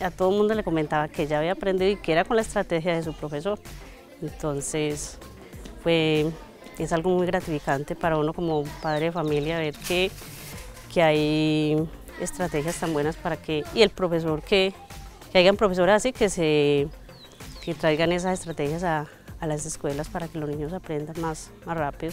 a todo el mundo le comentaba que ella había aprendido y que era con la estrategia de su profesor. Entonces, fue, es algo muy gratificante para uno como padre de familia ver que, que hay estrategias tan buenas para que, y el profesor que, que hayan profesores así que se que traigan esas estrategias a, a las escuelas para que los niños aprendan más, más rápido.